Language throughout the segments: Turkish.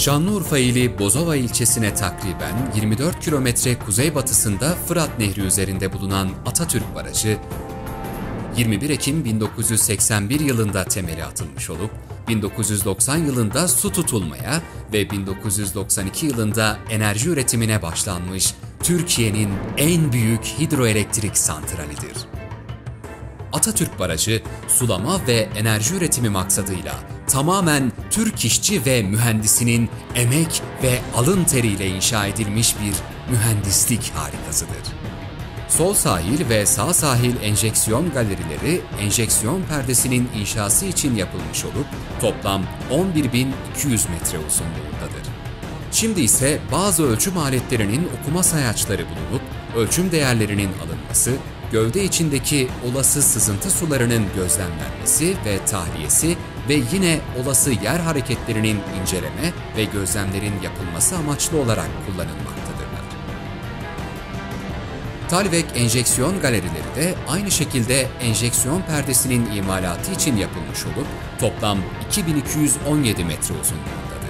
Şanlıurfa ili Bozova ilçesine takriben 24 kilometre kuzeybatısında Fırat Nehri üzerinde bulunan Atatürk Barajı, 21 Ekim 1981 yılında temeli atılmış olup, 1990 yılında su tutulmaya ve 1992 yılında enerji üretimine başlanmış Türkiye'nin en büyük hidroelektrik santralidir. Atatürk Barajı, sulama ve enerji üretimi maksadıyla tamamen Türk işçi ve mühendisinin emek ve alın teriyle inşa edilmiş bir mühendislik harikasıdır. Sol sahil ve sağ sahil enjeksiyon galerileri enjeksiyon perdesinin inşası için yapılmış olup toplam 11.200 metre uzunluğundadır. Şimdi ise bazı ölçüm aletlerinin okuma sayaçları bulunup ölçüm değerlerinin alınması, gövde içindeki olası sızıntı sularının gözlemlenmesi ve tahliyesi ve yine olası yer hareketlerinin inceleme ve gözlemlerin yapılması amaçlı olarak kullanılmaktadırlar. Talvek enjeksiyon galerileri de aynı şekilde enjeksiyon perdesinin imalatı için yapılmış olup toplam 2217 metre uzunluğundadır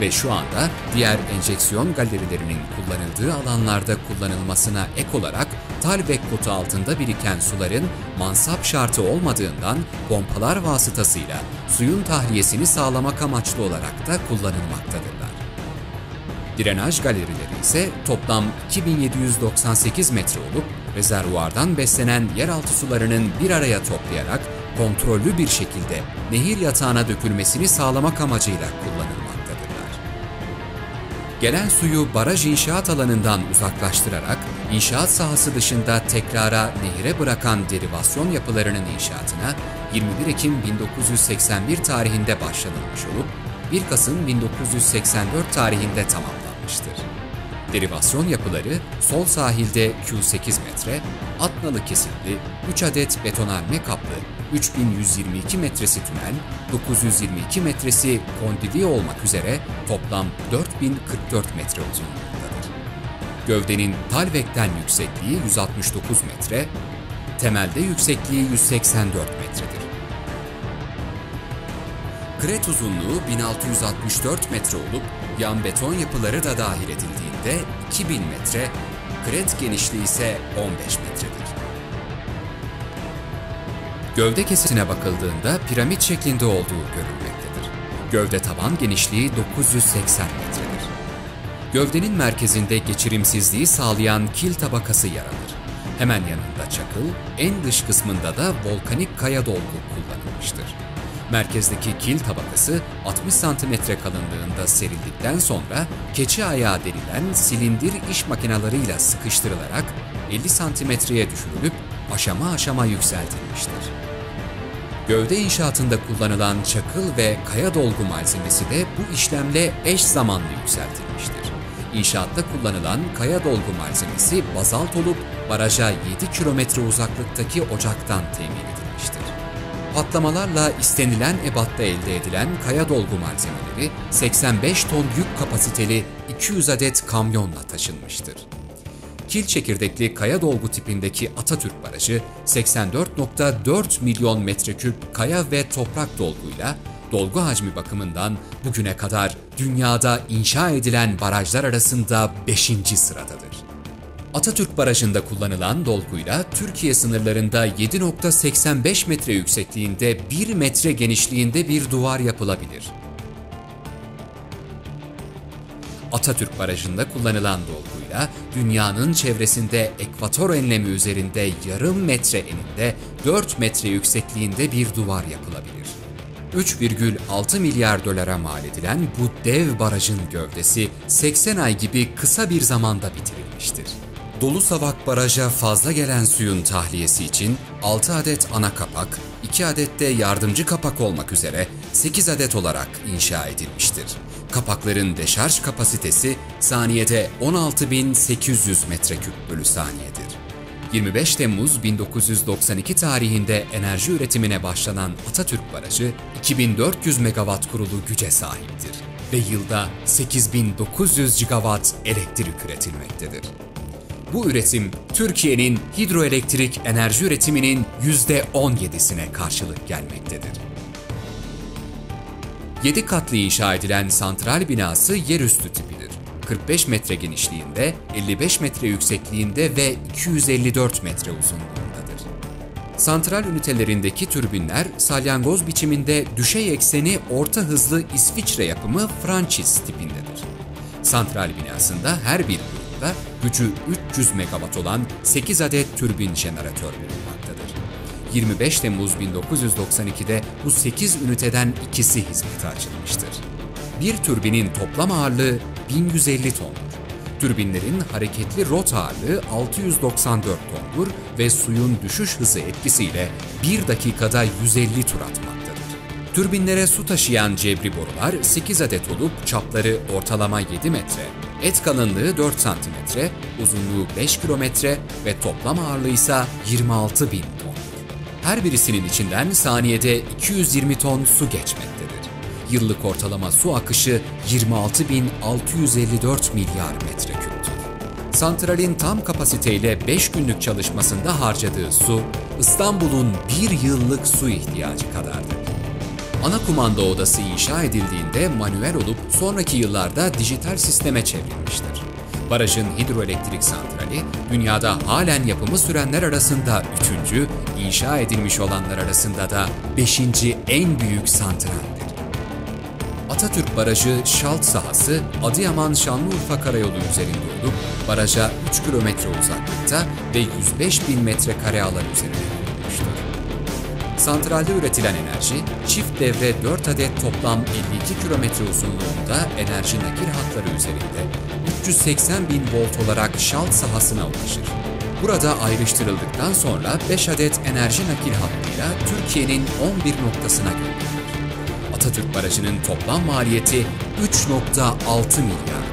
ve şu anda diğer enjeksiyon galerilerinin kullanıldığı alanlarda kullanılmasına ek olarak Talbek kotu altında biriken suların mansap şartı olmadığından pompalar vasıtasıyla suyun tahliyesini sağlamak amaçlı olarak da kullanılmaktadırlar. Drenaj galerileri ise toplam 2798 metre olup rezervuardan beslenen yeraltı sularının bir araya toplayarak kontrollü bir şekilde nehir yatağına dökülmesini sağlamak amacıyla kullanılmaktadırlar. Gelen suyu baraj inşaat alanından uzaklaştırarak inşaat sahası dışında tekrara nehire bırakan derivasyon yapılarının inşaatına 21 Ekim 1981 tarihinde başlanılmış olup 1 Kasım 1984 tarihinde tamamlanmıştır. Derivasyon yapıları sol sahilde Q8 metre, Atnalı kesimli 3 adet betonarme kaplı 3122 metresi tünel, 922 metresi kondiliye olmak üzere toplam 4044 metre uzunluğundadır. Gövdenin Talvek'ten yüksekliği 169 metre, temelde yüksekliği 184 metredir. Kret uzunluğu 1664 metre olup yan beton yapıları da dahil edildiğinde 2000 metre, kret genişliği ise 15 metredir. Gövde kesitine bakıldığında piramit şeklinde olduğu görülmektedir. Gövde taban genişliği 980 metredir. Gövdenin merkezinde geçirimsizliği sağlayan kil tabakası yer alır. Hemen yanında çakıl, en dış kısmında da volkanik kaya dolgu kullanılmıştır. Merkezdeki kil tabakası 60 cm kalınlığında serildikten sonra keçi ayağı denilen silindir iş makinalarıyla sıkıştırılarak 50 santimetreye düşürülüp aşama aşama yükseltilmiştir. Gövde inşaatında kullanılan çakıl ve kaya dolgu malzemesi de bu işlemle eş zamanlı yükseltilmiştir. İnşaatta kullanılan kaya dolgu malzemesi bazalt olup baraja 7 kilometre uzaklıktaki ocaktan temin edilmiştir. Patlamalarla istenilen ebatta elde edilen kaya dolgu malzemeleri 85 ton yük kapasiteli 200 adet kamyonla taşınmıştır. Kil çekirdekli kaya dolgu tipindeki Atatürk Barajı 84.4 milyon metreküp kaya ve toprak dolguyla dolgu hacmi bakımından bugüne kadar dünyada inşa edilen barajlar arasında 5. sıradadır. Atatürk Barajı'nda kullanılan dolguyla Türkiye sınırlarında 7.85 metre yüksekliğinde 1 metre genişliğinde bir duvar yapılabilir. Atatürk Barajı'nda kullanılan dolguyla dünyanın çevresinde ekvator enlemi üzerinde yarım metre eninde 4 metre yüksekliğinde bir duvar yapılabilir. 3,6 milyar dolara mal edilen bu dev barajın gövdesi 80 ay gibi kısa bir zamanda bitirilmiştir. Dolu Savak Baraj'a fazla gelen suyun tahliyesi için 6 adet ana kapak, 2 adet de yardımcı kapak olmak üzere 8 adet olarak inşa edilmiştir. Kapakların deşarj kapasitesi saniyede 16.800 metreküp bölü saniyedir. 25 Temmuz 1992 tarihinde enerji üretimine başlanan Atatürk Barajı 2400 megawatt kurulu güce sahiptir ve yılda 8900 gigawatt elektrik üretilmektedir. Bu üretim Türkiye'nin hidroelektrik enerji üretiminin %17'sine karşılık gelmektedir. 7 katlı inşa edilen santral binası yerüstü tipidir. 45 metre genişliğinde, 55 metre yüksekliğinde ve 254 metre uzunluğundadır. Santral ünitelerindeki türbinler salyangoz biçiminde düşey ekseni orta hızlı İsviçre yapımı Francis tipindedir. Santral binasında her bir grupta gücü 300 megawatt olan 8 adet türbin jeneratör bulunmaktadır. 25 Temmuz 1992'de bu 8 üniteden ikisi hizmete açılmıştır. Bir türbinin toplam ağırlığı 1150 tondur. Türbinlerin hareketli rot ağırlığı 694 tondur ve suyun düşüş hızı etkisiyle 1 dakikada 150 tur atmaktadır. Türbinlere su taşıyan cebri borular 8 adet olup çapları ortalama 7 metre, et kalınlığı 4 santimetre, uzunluğu 5 kilometre ve toplam ağırlığı ise 26 bin. Her birisinin içinden saniyede 220 ton su geçmektedir. Yıllık ortalama su akışı 26.654 milyar metreküptür. Santralin tam kapasiteyle 5 günlük çalışmasında harcadığı su, İstanbul'un bir yıllık su ihtiyacı kadardır. Ana kumanda odası inşa edildiğinde manuel olup sonraki yıllarda dijital sisteme çevrilmiştir. Barajın hidroelektrik santrali, dünyada halen yapımı sürenler arasında üçüncü, inşa edilmiş olanlar arasında da beşinci en büyük santraldir. Atatürk Barajı şalt sahası Adıyaman-Şanlıurfa Karayolu üzerinde olup baraja 3 kilometre uzaklıkta ve 105 bin metrekare alan üzerinde. Santralde üretilen enerji, çift devre 4 adet toplam 52 kilometre uzunluğunda enerji nakil hatları üzerinde 380 bin volt olarak şalt sahasına ulaşır. Burada ayrıştırıldıktan sonra 5 adet enerji nakil hattıyla Türkiye'nin 11 noktasına gönderilir. Atatürk Barajı'nın toplam maliyeti 3.6 milyar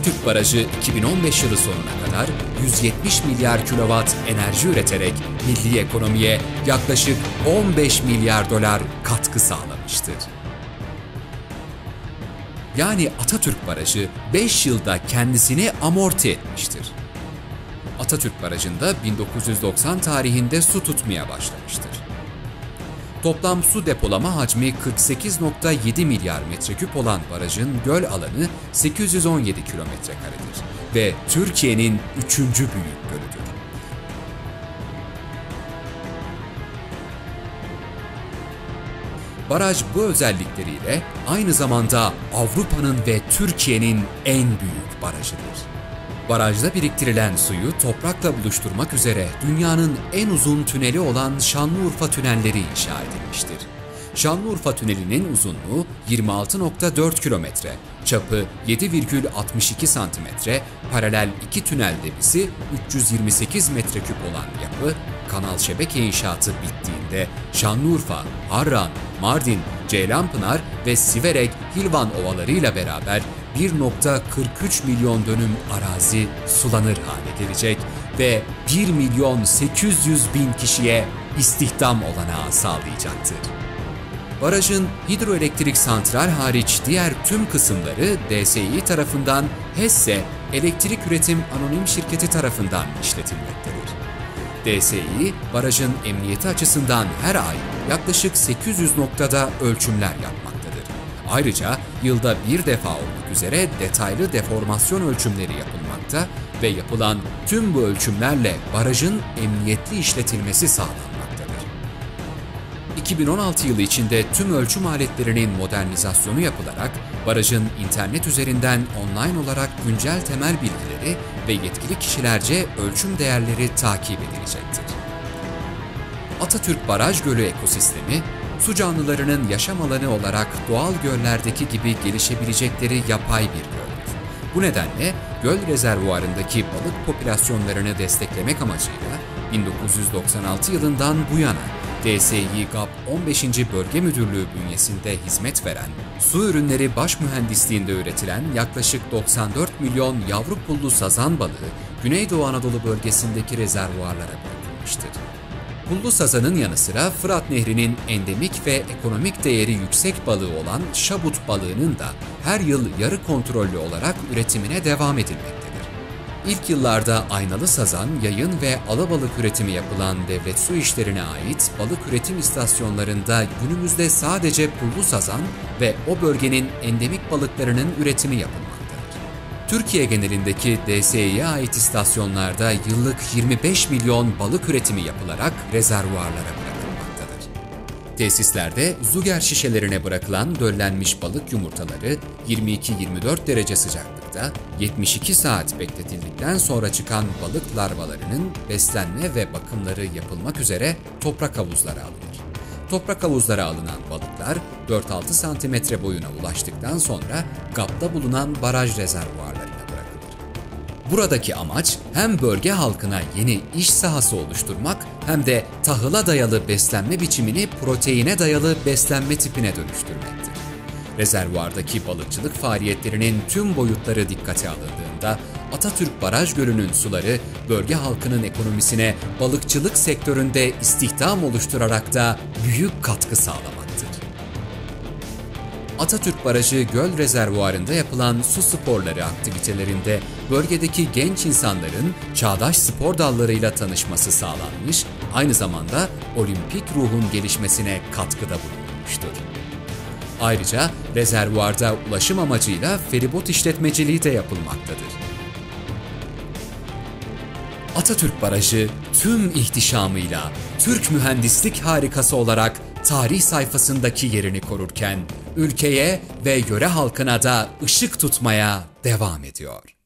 Atatürk Barajı 2015 yılı sonuna kadar 170 milyar kilowatt enerji üreterek milli ekonomiye yaklaşık 15 milyar dolar katkı sağlamıştır. Yani Atatürk Barajı 5 yılda kendisini amorti etmiştir. Atatürk Barajı'nda 1990 tarihinde su tutmaya başlamıştır. Toplam su depolama hacmi 48.7 milyar metreküp olan barajın göl alanı 817 kilometre karedir ve Türkiye'nin üçüncü büyük gölüdür. Baraj bu özellikleriyle aynı zamanda Avrupa'nın ve Türkiye'nin en büyük barajıdır. Barajda biriktirilen suyu toprakla buluşturmak üzere dünyanın en uzun tüneli olan Şanlıurfa tünelleri inşa edilmiştir. Şanlıurfa Tüneli'nin uzunluğu 26.4 kilometre, çapı 7,62 santimetre, paralel iki tünel debisi 328 metreküp olan yapı, kanal şebeke inşaatı bittiğinde Şanlıurfa, Harran, Mardin, Ceylanpınar ve Siverek, Hilvan ovalarıyla beraber 1.43 milyon dönüm arazi sulanır hale gelecek ve 1 milyon 800 bin kişiye istihdam olanağı sağlayacaktır. Barajın hidroelektrik santral hariç diğer tüm kısımları DSİ tarafından HESSE Elektrik Üretim Anonim Şirketi tarafından işletilmektedir. DSİ, barajın emniyeti açısından her ay yaklaşık 800 noktada ölçümler yapmaktadır. Ayrıca yılda bir defa olmak üzere detaylı deformasyon ölçümleri yapılmakta ve yapılan tüm bu ölçümlerle barajın emniyetli işletilmesi sağlanmaktadır. 2016 yılı içinde tüm ölçüm aletlerinin modernizasyonu yapılarak barajın internet üzerinden online olarak güncel temel bilgileri ve yetkili kişilerce ölçüm değerleri takip edilecektir. Atatürk Baraj Gölü ekosistemi, su canlılarının yaşam alanı olarak doğal göllerdeki gibi gelişebilecekleri yapay bir göldür. Bu nedenle göl rezervuarındaki balık popülasyonlarını desteklemek amacıyla 1996 yılından bu yana DSİ GAP 15. Bölge Müdürlüğü bünyesinde hizmet veren, su ürünleri baş mühendisliğinde üretilen yaklaşık 94 milyon yavru pullu sazan balığı Güneydoğu Anadolu bölgesindeki rezervuarlara bırakılmıştır. Pullu sazanın yanı sıra Fırat Nehri'nin endemik ve ekonomik değeri yüksek balığı olan şabut balığının da her yıl yarı kontrollü olarak üretimine devam edilmektedir. İlk yıllarda aynalı sazan, yayın ve alabalık üretimi yapılan devlet su işlerine ait balık üretim istasyonlarında günümüzde sadece pullu sazan ve o bölgenin endemik balıklarının üretimi yapılmaktadır. Türkiye genelindeki DSİ'ye ait istasyonlarda yıllık 25 milyon balık üretimi yapılarak rezervuarlara bırakılmaktadır. Tesislerde zuger şişelerine bırakılan döllenmiş balık yumurtaları 22-24 derece sıcaklıkta 72 saat bekletildikten sonra çıkan balık larvalarının beslenme ve bakımları yapılmak üzere toprak havuzlara alınır. Toprak havuzlara alınan balıklar 4-6 santimetre boyuna ulaştıktan sonra GAP'ta bulunan baraj bırakılır. Buradaki amaç hem bölge halkına yeni iş sahası oluşturmak hem de tahıla dayalı beslenme biçimini proteine dayalı beslenme tipine dönüştürmektir. Rezervuardaki balıkçılık faaliyetlerinin tüm boyutları dikkate alındığında Atatürk Baraj Gölü'nün suları bölge halkının ekonomisine balıkçılık sektöründe istihdam oluşturarak da büyük katkı sağlamaktır. Atatürk Barajı Göl Rezervuarı'nda yapılan su sporları aktivitelerinde bölgedeki genç insanların çağdaş spor dallarıyla tanışması sağlanmış, aynı zamanda olimpik ruhun gelişmesine katkıda bulunmuştur. Ayrıca rezervuarda ulaşım amacıyla feribot işletmeciliği de yapılmaktadır. Atatürk Barajı tüm ihtişamıyla Türk mühendislik harikası olarak tarih sayfasındaki yerini korurken ülkeye ve yöre halkına da ışık tutmaya devam ediyor.